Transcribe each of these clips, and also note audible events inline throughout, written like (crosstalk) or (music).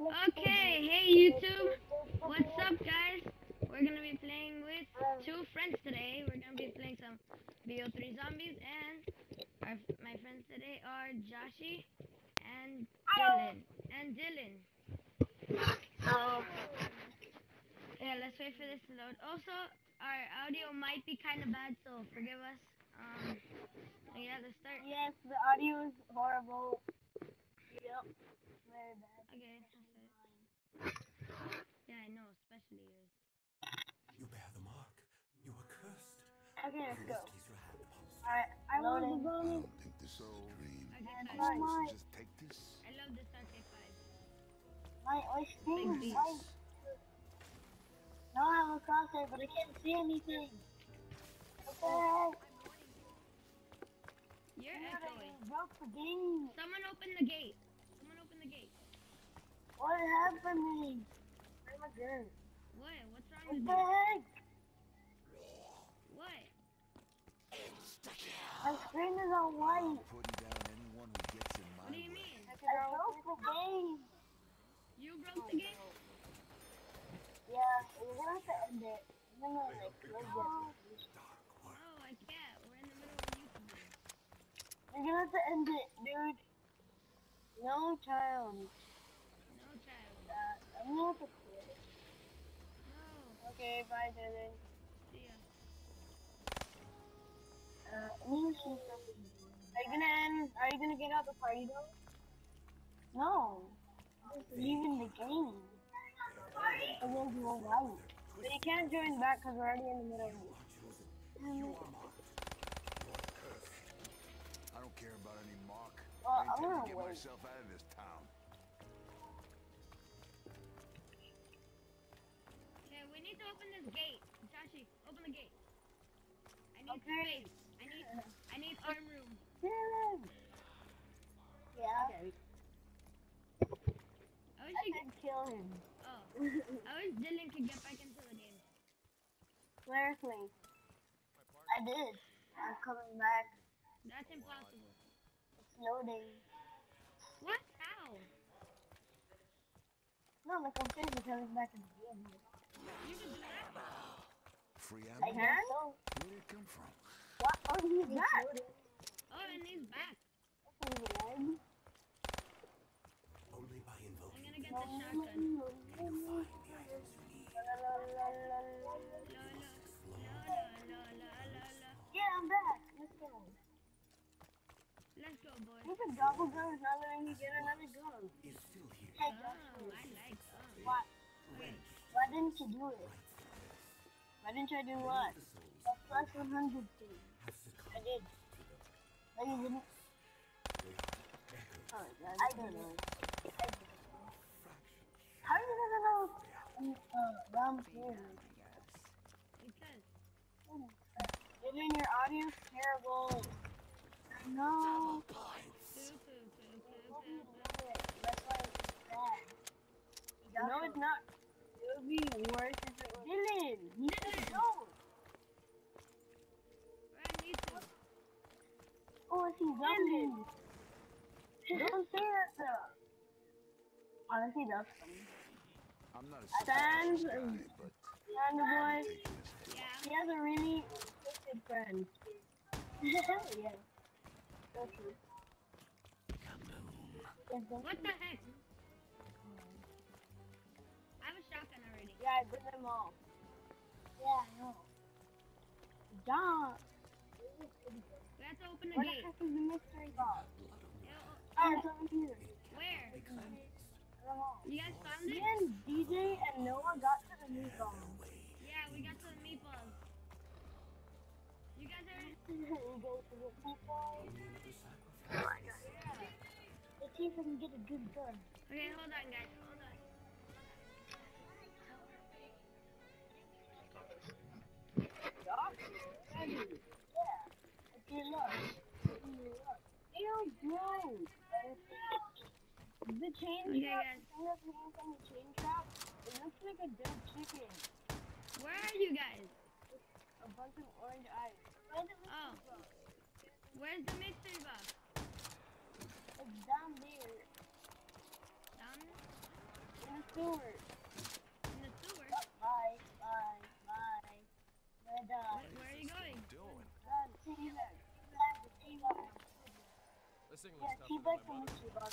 Okay, hey YouTube. What's up, guys? We're gonna be playing with two friends today. We're gonna be playing some BO3 zombies, and our, my friends today are Joshi and Dylan. And Dylan. Oh, Yeah, let's wait for this to load. Also, our audio might be kind of bad, so forgive us. Um, yeah, let's start. yes, the audio is horrible. Yep. Very bad. Okay. Yeah, I know, especially yours. You bear the mark. You are cursed. Okay, let's go. Please place your hand upon the Alright, I want to go. I don't think this is a dream. Okay, And sorry. my- Supposed just take this. I love this RK5. My oyster. Big beats. I- No, I have a crosshair, but I can't see anything. What the heck? You're Dude, echoing. Broke the game. Someone open the gate. Someone open the gate. What happened? I'm a girl. What? What's wrong What with the you? heck? What? My screen is all white. Putting down anyone who gets in my What do you way. mean? I broke the game. You broke the gate? Yeah, we're gonna have to end it. I'm gonna like close it. Oh, I can't. We're in the middle of a YouTube video. We're gonna have to end it, dude. No child. No child. I'm gonna have to quit. No. Okay, bye, Dylan. See ya. Uh, let me see something. Are you gonna end? Are you gonna get out the party though? No. Just leaving the game. It won't go right. But you can't join back because we're already in the middle of it. Um, I don't care about any mark. Well, I intend gonna to get wait. myself out of this open this gate. Joshi, open the gate. I need Okay. space. I need I need arm room. Dylan! Yeah. I wish I you could kill him. oh. I wish Dylan could get back into the game. Seriously. I did. I'm coming back. That's impossible. It's loading. What? How? No, like I'm seriously coming back in the game. You can? Free I ammo? can? So, Where did it come from? what? Oh, he's back. Oh, and he's back. Only by invoking. I'm gonna get the shotgun. can you find the items you need. Yeah, I'm back. Let's go. Let's go, boys. Look at double guns not letting me get another gun. Is still here. Hey, Oh, I like them. why, Okay. Why didn't you do it? Why didn't I do what? The plus 100 thing. I did. No, you didn't. Oh, I don't know. I didn't. How are you gonna know? Um, uh, round two. Because Even your audio's terrible. Do it. That's why it's bad. No, it's not. It be worse if it was. Dylan, you said don't. We're. Oh, I see Dylan. don't say that though. Honestly, that's funny. I'm not a Sans, superstitious guy, but Panda boy, I'm taking this hit. Yeah. he has a really twisted friend. (laughs) yeah. That's true. Yes, What the heck? Yeah, I did them all. Yeah, I know. John. We have to open the Where the gate. heck is the mystery box? Yeah, Oh, oh it's over here. Where? I don't know. You guys found it? Me it? and DJ and Noah got to the new phone. Yeah, we got some meatballs. You guys are. we (laughs) go to the people. Let's see if I can get a good gun. Okay, hold on, guys. Hold The Okay, guys. the the guys? A bunch of orange eyes. Where's the mystery Oh. box? The? It's down there. Down there? sewer. In the sewer? Bye, bye, bye. We're done. Where, where are you going? Doing. Done. See you there. T-Bag. This Yeah, stuff T-Bag is from my mystery box.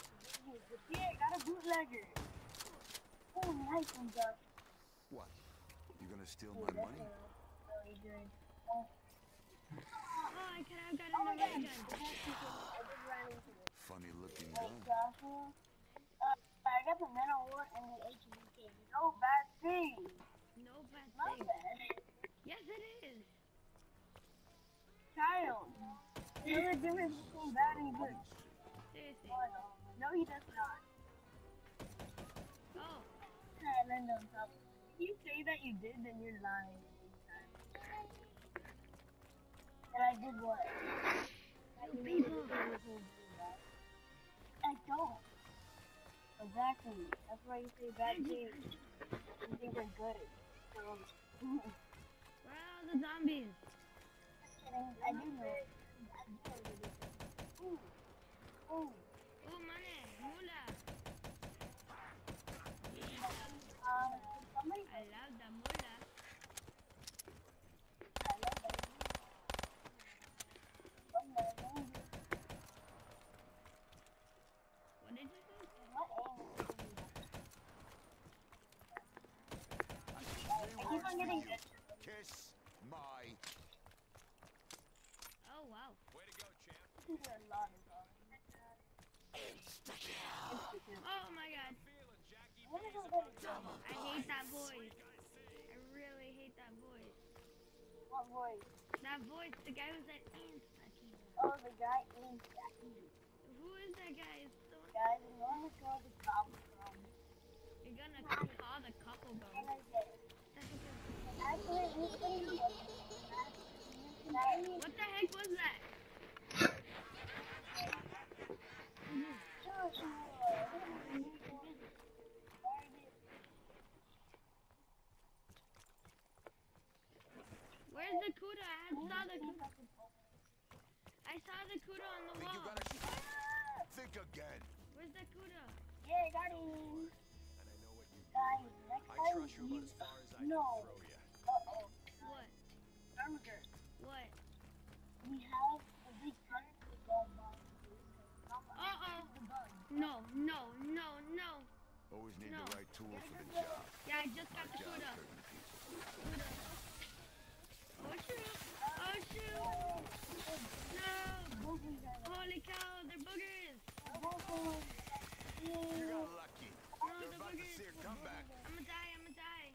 Yeah, got a bootlegger. Oh, nice one, Josh. What? You gonna steal my money? Really good. Oh, Oh, I could have gotten oh a my gun. I just ran into it. Funny looking gun. Joshua. Uh, I got the metal war and the HVK. No bad thing. No bad Not thing. bad. Yes, it is. Child. There's a difference between bad and good. Seriously. No. He does not. Oh, land on top. If you say that you did, then you're lying. And I did what? I You did. I don't. Exactly. That's why you say bad things. You think they're good. So, (laughs) where are all the zombies? just kidding. I do know. I do know. Ooh. Ooh. Oh, money. Mula. Um, somebody I love the mula. I love that. Oh, no, no, no. What did you say? What aim is I keep on getting good. Kiss my. Oh, wow. Way to is a lot of. Oh, my God. Is? I hate that voice. I really hate that voice. What voice? That voice, the guy who said Insta Oh, the guy in Jackie. Who is that guy? Guys, I'm gonna go to Cabo from. You're gonna call the couple And bone. I said, actually, anybody What the heck was that? Where's the Kuda? I had saw the Kuda. I saw the Kuda on the Think you wall. gotta think again. Where's the Kuda? Yeah, I got him. And I know what you Guys, next I time trust you about as far as I No. can throw you. Uh-oh. What? Hamburger. What? We have a big tent to go by. Uh-oh. No, no, no, no. Always need No. the right tool for the job. Yeah, I just got the Job No! Holy cow, they're boogers! You're back. I'ma die, I'ma die!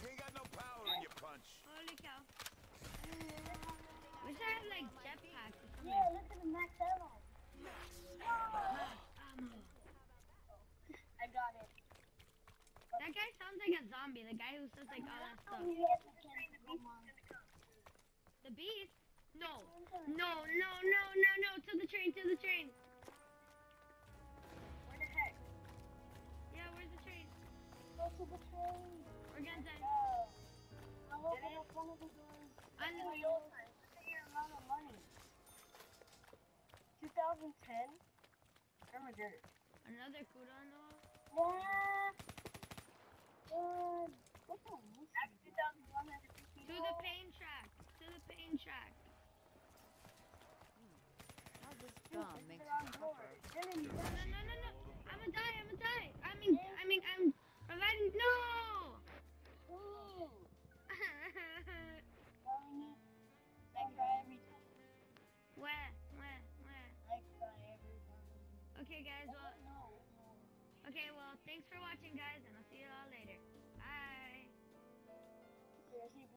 You ain't got no power in your punch. Holy cow. Wish I had like jetpacks. Yeah, look at the max ammo. Ammo. I got it. That guy sounds like a zombie, the guy who says like all that stuff. We have to train the beast to come. The beast? No. No, no, no, no, no, to the train, to the train. Where the heck? Yeah, where's the train? Go to the train. We're gonna die. I'll open up one of the doors. On the- Look at your amount of money. 2010. Hamburger. Another Kuda on the wall? Yeah. Good. What's the least? That's 2150. To the pain track. To the pain track. How this gum makes on me board. suffer. No, no, no, no, no. I'ma die, I'ma die. I mean, I mean, I'm providing. No! Ooh. Telling you. Next every time. where, where, where? Next try every time. Okay, guys, well, No. okay, well, thanks for watching, guys,